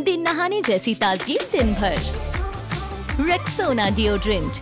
दिन नहाने जैसी ताजगी दिन भर। Rexona deodorant